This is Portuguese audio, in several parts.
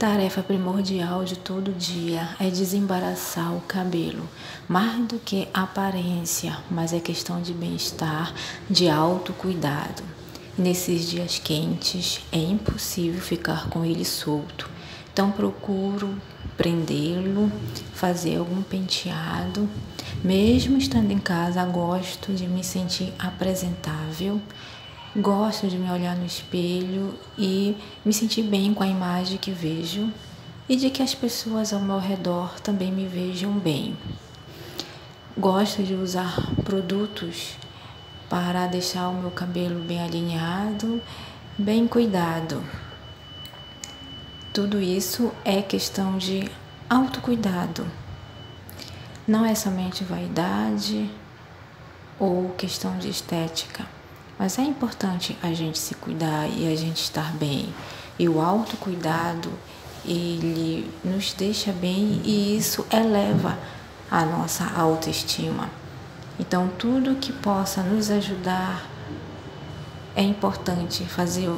Tarefa primordial de todo dia é desembaraçar o cabelo, mais do que aparência, mas é questão de bem-estar, de autocuidado. Nesses dias quentes é impossível ficar com ele solto, então procuro prendê-lo, fazer algum penteado. Mesmo estando em casa, gosto de me sentir apresentável Gosto de me olhar no espelho e me sentir bem com a imagem que vejo e de que as pessoas ao meu redor também me vejam bem. Gosto de usar produtos para deixar o meu cabelo bem alinhado, bem cuidado. Tudo isso é questão de autocuidado. Não é somente vaidade ou questão de estética. Mas é importante a gente se cuidar e a gente estar bem. E o autocuidado, ele nos deixa bem e isso eleva a nossa autoestima. Então, tudo que possa nos ajudar é importante fazer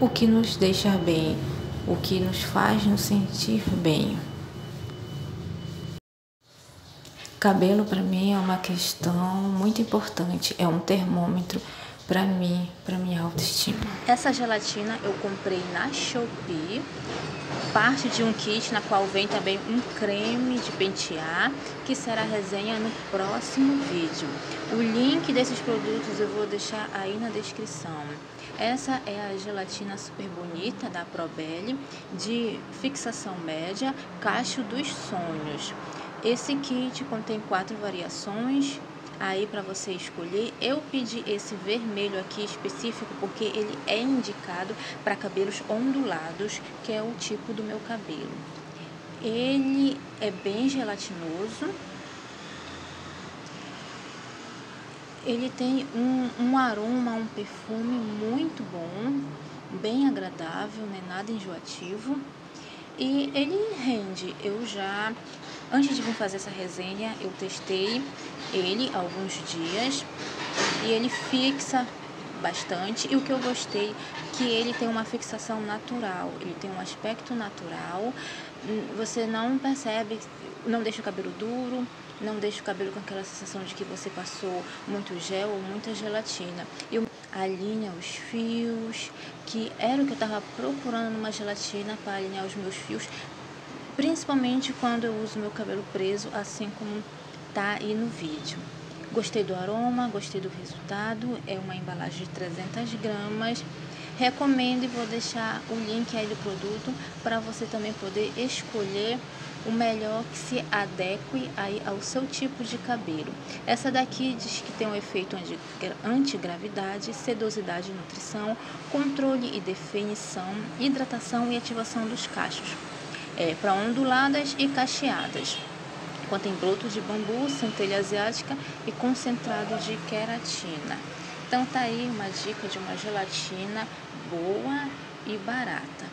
o que nos deixa bem, o que nos faz nos sentir bem. Cabelo para mim é uma questão muito importante, é um termômetro para mim, para minha autoestima. Essa gelatina eu comprei na Shopee, parte de um kit na qual vem também um creme de pentear, que será resenha no próximo vídeo. O link desses produtos eu vou deixar aí na descrição. Essa é a gelatina super bonita da Probelli, de fixação média, cacho dos sonhos. Esse kit contém quatro variações aí para você escolher. Eu pedi esse vermelho aqui específico porque ele é indicado para cabelos ondulados, que é o tipo do meu cabelo. Ele é bem gelatinoso. Ele tem um, um aroma, um perfume muito bom, bem agradável, não é nada enjoativo. E ele rende. Eu já, antes de vir fazer essa resenha, eu testei ele alguns dias e ele fixa bastante. E o que eu gostei que ele tem uma fixação natural, ele tem um aspecto natural. Você não percebe, não deixa o cabelo duro, não deixa o cabelo com aquela sensação de que você passou muito gel ou muita gelatina. E alinha os fios, que era o que eu estava procurando numa gelatina para alinhar os meus fios, principalmente quando eu uso meu cabelo preso, assim como tá aí no vídeo. Gostei do aroma, gostei do resultado, é uma embalagem de 300 gramas. Recomendo e vou deixar o link aí do produto para você também poder escolher o melhor que se adeque aí ao seu tipo de cabelo. Essa daqui diz que tem um efeito antigravidade, sedosidade e nutrição, controle e definição, hidratação e ativação dos cachos. É, para onduladas e cacheadas. Contém brotos de bambu, centelha asiática e concentrado de queratina. Então tá aí uma dica de uma gelatina boa e barata.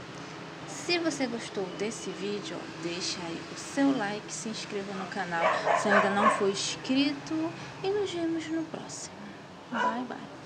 Se você gostou desse vídeo, deixa aí o seu like, se inscreva no canal se ainda não for inscrito e nos vemos no próximo. Bye, bye.